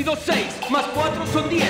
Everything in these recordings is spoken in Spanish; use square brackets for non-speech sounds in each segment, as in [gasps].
y 2, 6. Más 4 son 10.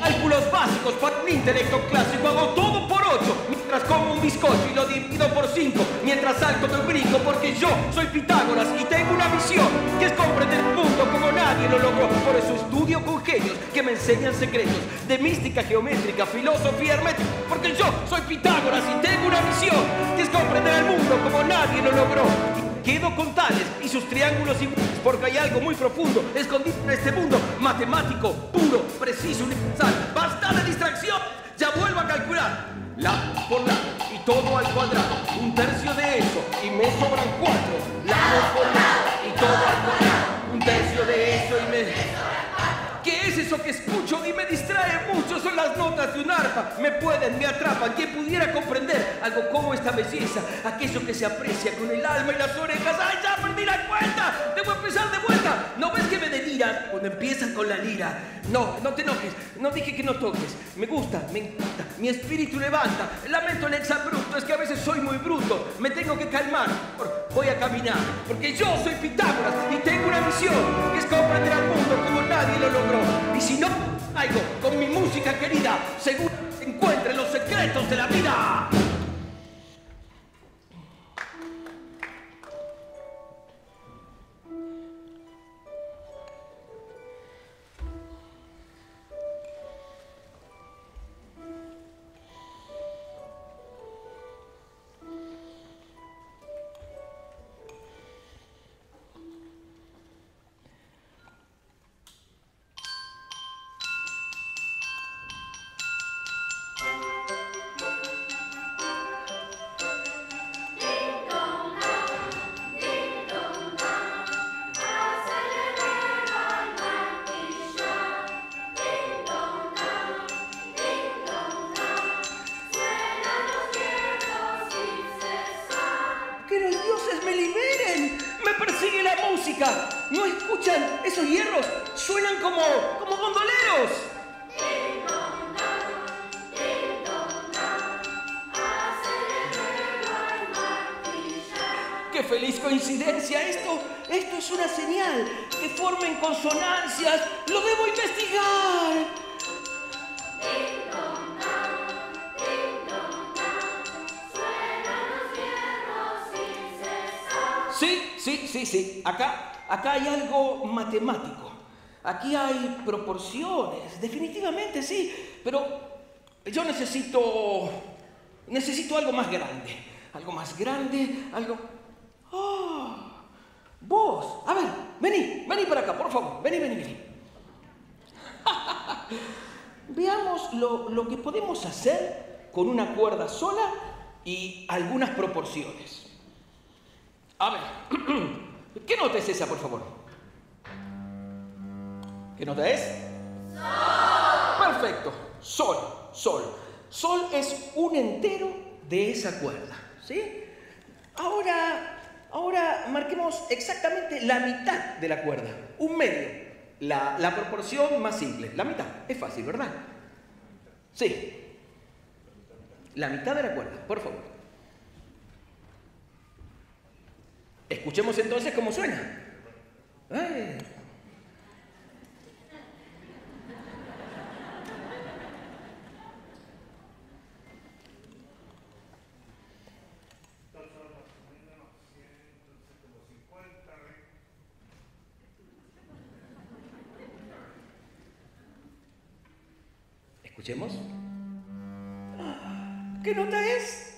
Cálculos básicos para un intelecto clásico. Hago todo por 8. Mientras como un bizcocho y lo divido por 5. Mientras salto de brinco porque yo soy Pitágoras y tengo una visión que es comprender el mundo como nadie lo logró. Por eso estudio con genios que me enseñan secretos de mística geométrica, filosofía hermética. Porque yo soy Pitágoras y tengo una visión que es comprender el mundo como nadie lo logró. Quedo con tales y sus triángulos iguales, porque hay algo muy profundo escondido en este mundo matemático, puro, preciso, universal. ¡Basta de distracción! Ya vuelvo a calcular. Lado por lado y todo al cuadrado. Un tercio de eso y me sobran cuatro. Lado por lado y todo al cuadrado. Un tercio de eso y me... ¿Qué es eso que escucho y me distrae mucho? Son las notas de un arpa. Me pueden, me atrapan. ¿Quién pudiera comprender algo como esta belleza? Aquello que se aprecia con el alma y las orejas. ¡Ay, ya perdí la cuenta! ¡Debo empezar de vuelta! ¿No ves que me deliras cuando empiezan con la lira? No, no te enojes. No dije que no toques. Me gusta, me encanta. Mi espíritu levanta. Lamento el exabrupto. Es que a veces soy muy bruto. Me tengo que calmar. Voy a caminar. Porque yo soy Pitágoras y tengo una misión que es comprender al querida, seguro encuentre los secretos de la vida. Feliz coincidencia! Esto, esto es una señal que formen consonancias. ¡Lo debo investigar! Sí, sí, sí, sí. Acá, acá hay algo matemático. Aquí hay proporciones, definitivamente sí. Pero yo necesito, necesito algo más grande. Algo más grande, algo... ¡Ah! [gasps] Vos, a ver, vení, vení para acá, por favor. Vení, vení, vení. [laughs] Veamos lo, lo que podemos hacer con una cuerda sola y algunas proporciones. A ver, [clears throat] ¿qué nota es esa, por favor? ¿Qué nota es? Sol. Perfecto, sol, sol. Sol es un entero de esa cuerda, ¿sí? Ahora, ahora marquemos exactamente la mitad de la cuerda, un medio. La, proporción más simple, la mitad. Es fácil, ¿verdad? Sí. La mitad de la cuerda, por favor. Escuchemos entonces cómo suena. Escuchemos. ¿Qué nota es?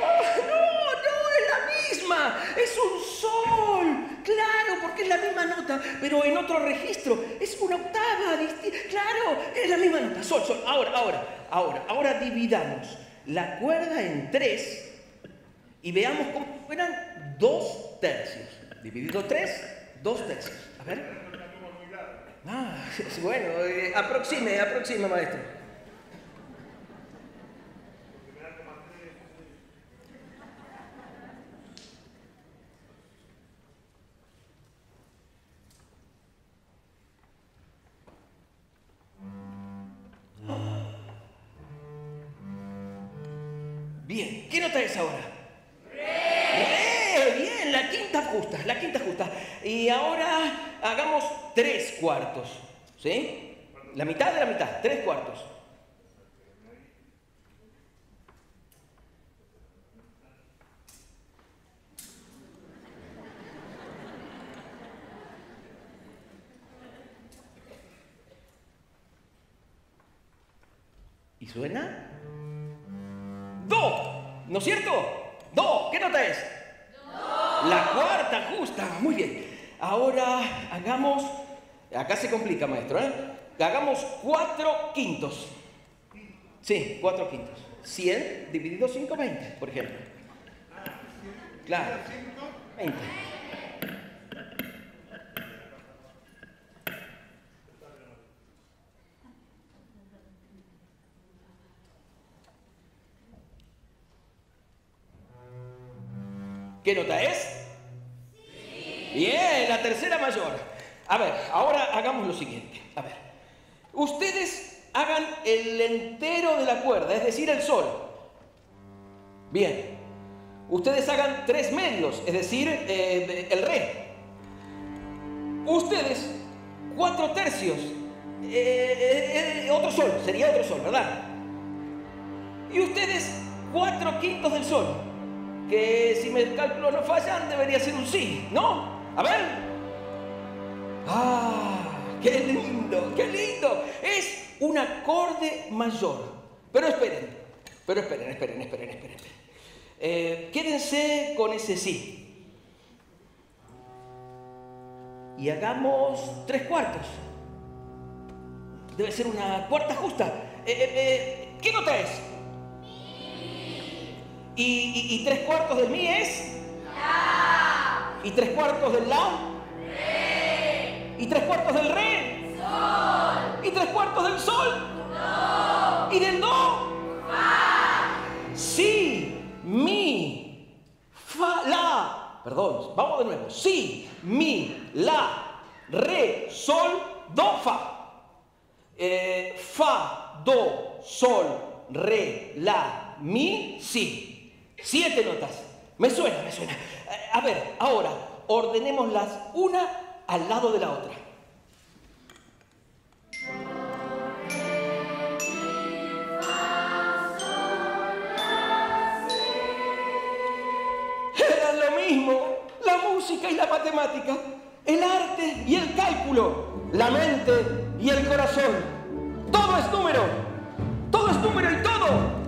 ¡Oh, no, no, es la misma. Es un sol. Claro, porque es la misma nota, pero en otro registro. Es una octava. disti- Claro, es la misma nota. Sol, sol. Ahora, ahora, ahora, ahora dividamos la cuerda en tres y veamos cómo fueran dos tercios. Dividido tres, dos tercios. A ver. Ah, [laughs] bueno, eh, aproxime, aproxime, maestro. Bien, ¿qué nota es ahora? Justa, la quinta justa. Y ahora hagamos tres cuartos. ¿Sí? La mitad de la mitad, tres cuartos. ¿Y suena? Do, ¿no es cierto? Do, ¿qué nota es? La cuarta justa, muy bien. Ahora hagamos, acá se complica maestro, ¿eh? Hagamos cuatro quintos. Sí, cuatro quintos. 100 dividido 5, 20, por ejemplo. Claro. 20. ¿Qué nota es? Tercera mayor. A ver, ahora hagamos lo siguiente. A ver, ustedes hagan el entero de la cuerda, es decir, el sol. Bien. Ustedes hagan tres medios, es decir, eh, el re. Ustedes cuatro tercios, eh, eh, otro sol, sería otro sol, ¿verdad? Y ustedes cuatro quintos del sol que si mis cálculos no fallan debería ser un sí, ¿no? A ver. ¡Ah! ¡Qué lindo! ¡Qué lindo! Es un acorde mayor. Pero esperen, pero esperen, esperen, esperen, esperen. Eh, quédense con ese sí. Y hagamos tres cuartos. Debe ser una cuarta justa. Eh, eh, ¿Qué nota es? ¿Y, tres cuartos del mi es? La. ¿Y tres cuartos del la? ¿Y tres cuartos del re? Sol. ¿Y tres cuartos del sol? ¿Y del do? Fa. Si, mi, fa, la. Perdón, vamos de nuevo. Si, mi, la, re, sol, do, fa. Eh, fa, do, sol, re, la, mi, si. Siete notas. Me suena, me suena. A ver, ahora, ordenémoslas una al lado de la otra. Eran lo mismo, la música y la matemática, el arte y el cálculo, la mente y el corazón. Todo es número, todo es número y todo